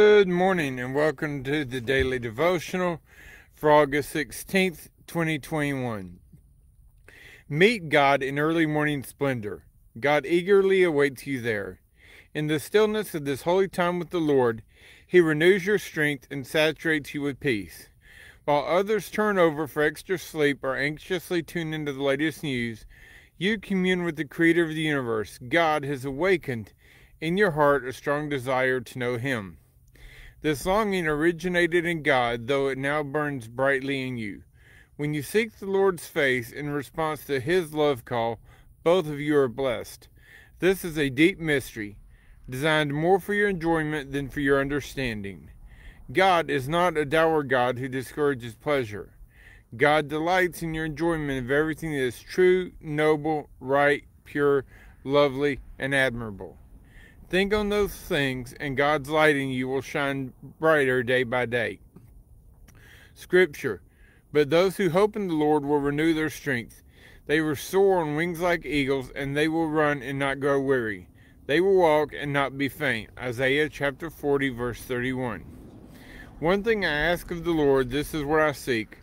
Good morning and welcome to the daily devotional for August 16th, 2021. Meet God in early morning splendor. God eagerly awaits you there. In the stillness of this holy time with the Lord, He renews your strength and saturates you with peace. While others turn over for extra sleep or anxiously tune into the latest news, you commune with the Creator of the universe. God has awakened in your heart a strong desire to know Him. This longing originated in God, though it now burns brightly in you. When you seek the Lord's face in response to His love call, both of you are blessed. This is a deep mystery, designed more for your enjoyment than for your understanding. God is not a dour God who discourages pleasure. God delights in your enjoyment of everything that is true, noble, right, pure, lovely, and admirable. Think on those things, and God's light in you will shine brighter day by day. Scripture But those who hope in the Lord will renew their strength. They will soar on wings like eagles, and they will run and not grow weary. They will walk and not be faint. Isaiah chapter 40, verse 31. One thing I ask of the Lord, this is what I seek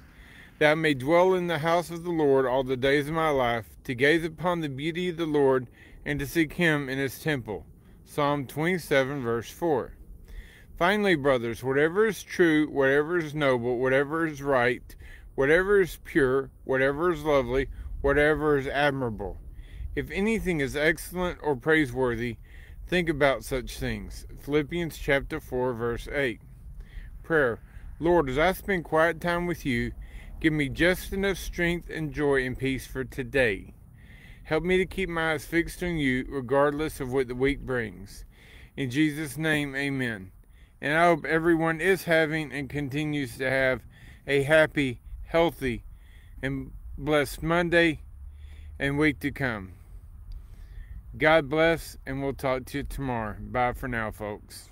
that I may dwell in the house of the Lord all the days of my life, to gaze upon the beauty of the Lord, and to seek him in his temple. Psalm 27, verse 4. Finally, brothers, whatever is true, whatever is noble, whatever is right, whatever is pure, whatever is lovely, whatever is admirable, if anything is excellent or praiseworthy, think about such things. Philippians chapter 4, verse 8. Prayer Lord, as I spend quiet time with you, give me just enough strength and joy and peace for today. Help me to keep my eyes fixed on you regardless of what the week brings. In Jesus' name, amen. And I hope everyone is having and continues to have a happy, healthy, and blessed Monday and week to come. God bless, and we'll talk to you tomorrow. Bye for now, folks.